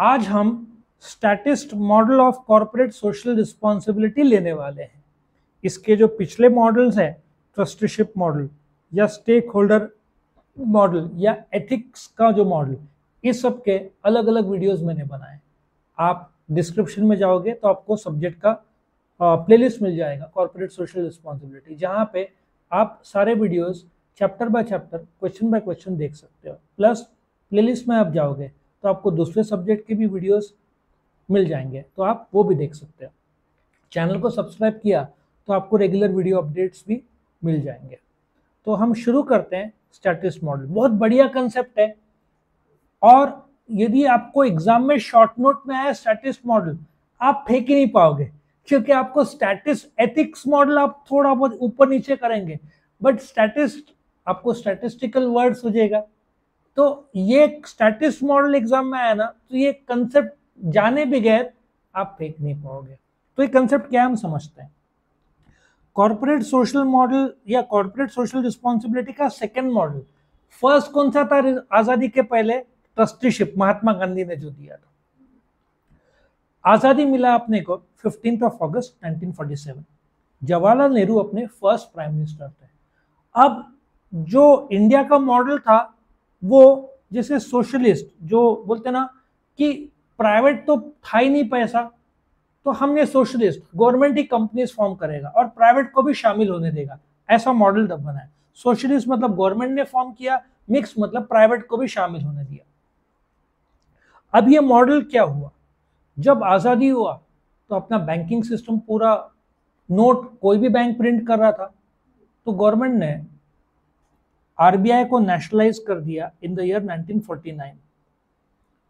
आज हम statist model of corporate social responsibility लेने वाले हैं। इसके जो पिछले मॉडल्स हैं ट्रस्टीशिप मॉडल या स्टेक होल्डर मॉडल या एथिक्स का जो मॉडल इस सब के अलग अलग वीडियोस मैंने बनाए आप डिस्क्रिप्शन में जाओगे तो आपको सब्जेक्ट का प्लेलिस्ट मिल जाएगा कॉरपोरेट सोशल रिस्पॉन्सिबिलिटी जहाँ पे आप सारे videos chapter by chapter question by question देख सकते हो। प्लस प्लेलिस्ट में आप जाओगे तो आपको दूसरे सब्जेक्ट के भी वीडियोस मिल जाएँगे तो आप वो भी देख सकते हो। चैनल को सब्सक्राइब किया तो आपको रेगुलर वीडियो अपडेट्स भी मिल जाएँगे। तो हम शुरू करते हैं स्टैटिस्ट मॉडल बहुत बढ़िया कंसेप्ट है। और यदि आपको एग्ज़ाम में शॉर्ट नोट में आया स्टैटिस्ट मॉडल आप फेंक ही नहीं पाओगे, क्योंकि आपको स्टैटिस्ट एथिक्स मॉडल आप थोड़ा बहुत ऊपर नीचे करेंगे बट स्टैटिस्ट आपको स्टैटिस्टिकल वर्ड सुझेगा तो ये स्टैटिस्ट मॉडल एग्ज़ाम में आया ना तो ये कंसेप्ट जाने बगैर आप फेंक नहीं पाओगे। तो ये कंसेप्ट क्या हम समझते हैं। कॉर्पोरेट सोशल मॉडल या कॉर्पोरेट सोशल रिस्पॉन्सिबिलिटी का सेकेंड मॉडल फ़र्स्ट कौन सा था आज़ादी के पहले? ट्रस्टीशिप महात्मा गांधी ने जो दिया था। आज़ादी मिला अपने को fifteenth of August 1947 Jawaharlal Nehru अपने फ़र्स्ट प्राइम मिनिस्टर थे। अब जो इंडिया का मॉडल था वो जैसे सोशलिस्ट जो बोलते ना कि प्राइवेट तो था ही नहीं पैसा तो हमने सोशलिस्ट गवर्नमेंट ही कंपनीज़ फॉर्म करेगा और प्राइवेट को भी शामिल होने देगा। ऐसा मॉडल तब बना है। सोशलिस्ट मतलब गवर्नमेंट ने फॉर्म किया मिक्स मतलब प्राइवेट को भी शामिल होने दिया। अब ये मॉडल क्या हुआ? जब आज़ादी हुआ तो अपना बैंकिंग सिस्टम पूरा नोट कोई भी बैंक प्रिंट कर रहा था तो गवर्नमेंट ने आरबीआई को नेशनलाइज कर दिया इन द ईयर 1949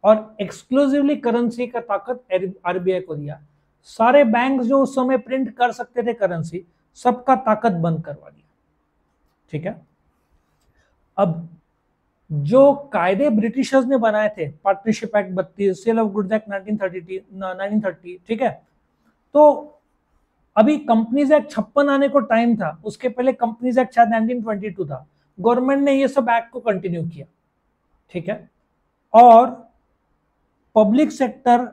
और एक्सक्लूसिवली करेंसी का ताकत आरबीआई को दिया। सारे बैंक जो उस समय प्रिंट कर सकते थे करेंसी सबका ताकत बंद करवा दिया। ठीक है? अब जो कायदे ब्रिटिशर्स ने बनाए थे पार्टनरशिप एक्ट बत्तीस सेल ऑफ़ गुड्स एक्ट 1930 1930 ठीक है? तो अभी कंपनीज़ एक्ट छप्पन आने को टाइम था, उसके पहले कंपनीज़ एक्ट शायद 1922 था। गवर्नमेंट ने ये सब एक्ट को कंटिन्यू किया, ठीक है? और पब्लिक सेक्टर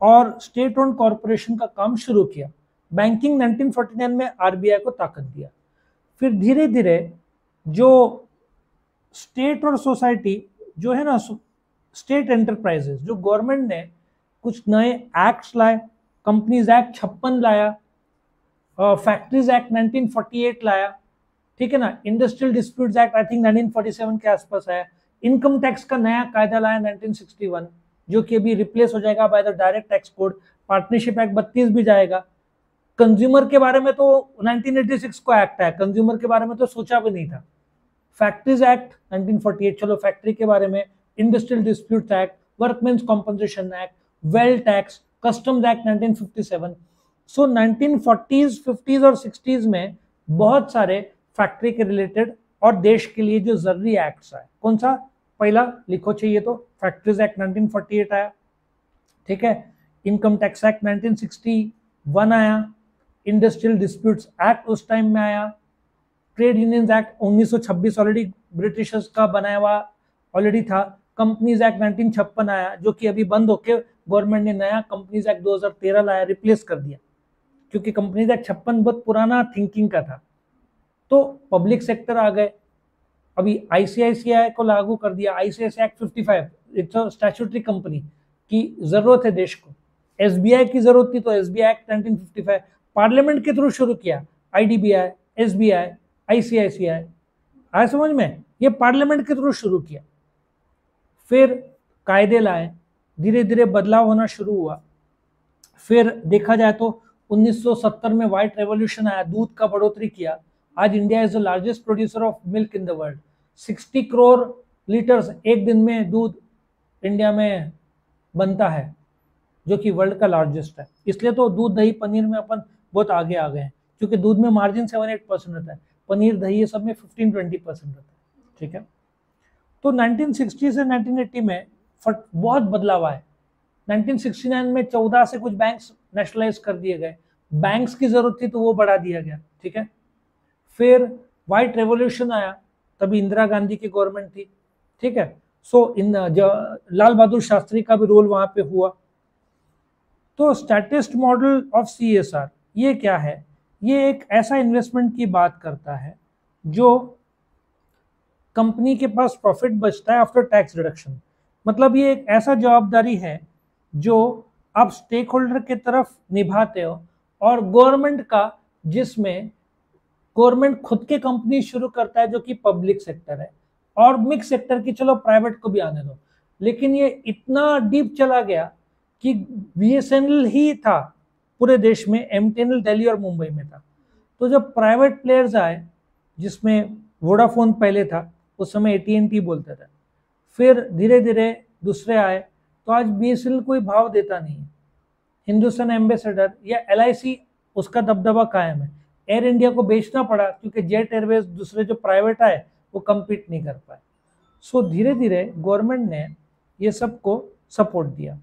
और स्टेट ओन कॉरपोरेशन का काम शुरू किया। बैंकिंग 1949 में आरबीआई को ताकत दिया। फिर धीरे धीरे जो स्टेट और सोसाइटी जो है ना स्टेट एंटरप्राइजेस, जो गवर्नमेंट ने कुछ नए एक्ट्स लाए, कंपनीज़ एक्ट छप्पन लाया फैक्ट्रीज एक्ट 1948 लाया ठीक है ना? Industrial dispute act I think 1947 के आसपास आया इनकम टैक्स का नया कायदा लाया 1961 जो कि अभी रिप्लेस हो जाएगा by the direct tax code partnership act बत्तीस भी जाएगा। कंज्यूमर के बारे में तो 1986 को एक्ट है। कंज्यूमर के बारे में तो सोचा भी नहीं था। फैक्ट्रीज एक्ट 1948 चलो फैक्ट्री के बारे में। Industrial dispute act workmen's compensation act wealth tax customs act 1957 so nineteen 1940s 50s और 60s में बहुत सारे फैक्ट्री के रिलेटेड और देश के लिए जो ज़रूरी एक्ट्स आए। कौन सा? पहला, लिखो चाहिए तो। फैक्ट्रीज एक्ट 1948 आया। ठीक है? इनकम टैक्स एक्ट 1961 आया। इंडस्ट्रियल डिस्प्यूट्स एक्ट उस टाइम में आया। Trade union act 1926 already Britishers का बनाया हुआ ऑलरेडी था। कंपनीज़ एक्ट 1956 आया, जो कि अभी बंद होके गवर्नमेंट ने नया कंपनीज़ एक्ट 2013 लाया रिप्लेस कर दिया। क्योंकि कंपनीज़ एक्ट छप्पन बहुत पुराना थिंकिंग का था। पब्लिक सेक्टर आ गए। अभी आईसीआईसीआई को लागू कर दिया। ICICI act 55 it's statutory company की ज़रूरत है देश को। एसबीआई की ज़रूरत थी तो एसबीआई एक्ट 1955 पार्लियामेंट के थ्रू शुरू किया। आईडीबीआई एसबीआई आईसीआईसीआई आया समझ में? ये पार्लियामेंट के थ्रू शुरू किया। फिर कायदे लाए। धीरे धीरे बदलाव होना शुरू हुआ। फिर देखा जाए तो 1970 में व्हाइट रेवोल्यूशन आया। दूध का बढ़ोतरी किया। आज India is the largest producer of milk in the world 60 crore litres एक दिन में दूध इंडिया में बनता है, जो कि वर्ल्ड का लार्जेस्ट है। इसलिए तो दूध, दही, पनीर में अपन बहुत आगे आ गए हैं, क्योंकि दूध में मार्जिन सेवन एट परसेंट रहता है। पनीर, दही, ये सब में फिफ्टीन ट्वेंटी परसेंट रहता है, ठीक है? तो 1960 से 1980 में फट, बहुत बदलाव आए 1969 में 14 से कुछ बैंक्स नेशनलाइज कर दिए गए। बैंक्स की ज़रूरत थी तो वो बढ़ा दिया गया, ठीक है? फिर वाइट रेवोल्यूशन आया, तभी इंदिरा गांधी की गवर्नमेंट थी, ठीक है? सो इन लाल बहादुर शास्त्री का भी रोल वहाँ पे हुआ। तो statist model of C S R ये क्या है? ये एक ऐसा इन्वेस्टमेंट की बात करता है, जो कंपनी के पास प्रॉफिट बचता है आफ्टर टैक्स रिडक्शन मतलब ये एक ऐसा जवाबदारी है, जो आप स्टेक होल्डर के तरफ़ निभाते हो, और गवर्नमेंट का, जिसमें गवर्नमेंट खुद के कंपनी शुरू करता है जो कि पब्लिक सेक्टर है। और मिक्स सेक्टर की चलो प्राइवेट को भी आने दो। लेकिन ये इतना डीप चला गया कि बीएसएनएल ही था, पूरे देश में एम दिल्ली और मुंबई में था। तो जब प्राइवेट प्लेयर्स आए, जिसमें वोडाफोन पहले था, उस समय ए बोलते थे, फिर धीरे धीरे दूसरे आए तो आज बीएसएनएल कोई भाव देता नहीं है। हिंदुस्तान एम्बेसडर या LIC उसका दबदबा कायम है। एयर इंडिया को बेचना पड़ा क्योंकि जेट एयरवेज दूसरे जो प्राइवेट आए वो कम्पीट नहीं कर पाए। सो so, धीरे धीरे गवर्नमेंट ने ये सबको सपोर्ट दिया।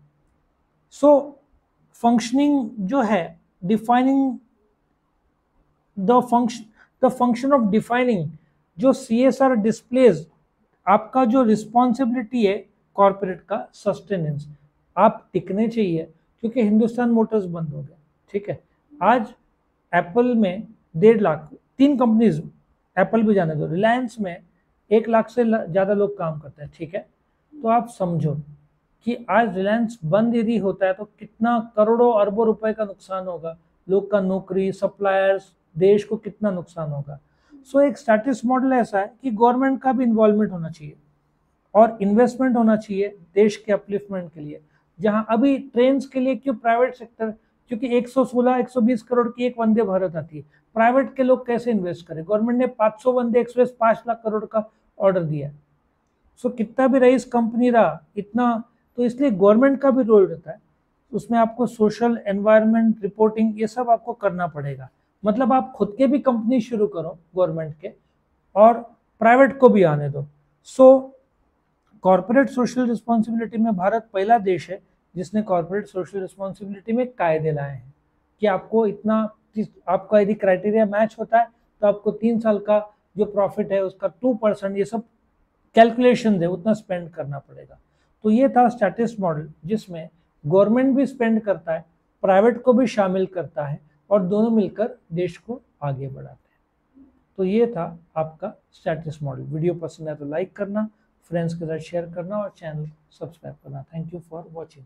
सो फंक्शनिंग जो है defining the function the function of defining जो सी एस आर डिस्प्लेज आपका जो रिस्पॉन्सिबिलिटी है कॉरपोरेट का सस्टेनेंस आप टिकने चाहिए क्योंकि हिंदुस्तान मोटर्स बंद हो गए ठीक है? आज एप्पल में डेढ़ लाख, तीन कंपनीज़ एप्पल भी जाने दो। रिलायंस में एक लाख से ज़्यादा लोग काम करते हैं, ठीक है? तो आप समझो कि आज रिलायंस बंद यदि होता है तो कितना करोड़ों अरबों रुपए का नुकसान होगा। लोग का नौकरी सप्लायर्स देश को कितना नुकसान होगा। सो एक स्टैटिस मॉडल ऐसा है कि गवर्नमेंट का भी इन्वॉल्वमेंट होना चाहिए और इन्वेस्टमेंट होना चाहिए देश के अपलिफ्टमेंट के लिए। जहाँ अभी ट्रेन के लिए क्यों प्राइवेट सेक्टर क्योंकि 116 120 करोड़ की एक वंदे भारत आती है। प्राइवेट के लोग कैसे इन्वेस्ट करें? गवर्नमेंट ने 500 वंदे एक्सप्रेस पाँच लाख करोड़ का ऑर्डर दिया। सो कितना भी रईस कंपनी रहा, इतना तो इसलिए गवर्नमेंट का भी रोल रहता है। उसमें आपको सोशल एनवायरनमेंट रिपोर्टिंग ये सब आपको करना पड़ेगा। मतलब आप खुद के भी कंपनी शुरू करो गवर्नमेंट के, और प्राइवेट को भी आने दो। सो कॉरपोरेट सोशल रिस्पॉन्सिबिलिटी में भारत पहला देश है। जिसने कॉरपोरेट सोशल रिस्पॉन्सिबिलिटी में कायदे लाए हैं कि आपको इतना आपका यदि क्राइटेरिया मैच होता है तो आपको तीन साल का जो प्रॉफिट है, उसका टू परसेंट ये सब कैलकुलेशन है, उतना स्पेंड करना पड़ेगा। तो ये था स्टैटिस मॉडल जिसमें गवर्नमेंट भी स्पेंड करता है प्राइवेट को भी शामिल करता है और दोनों मिलकर देश को आगे बढ़ाते हैं। तो ये था आपका स्टैटिस मॉडल वीडियो पसंद है तो लाइक करना फ्रेंड्स के साथ शेयर करना और चैनल सब्सक्राइब करना। Thank you for watching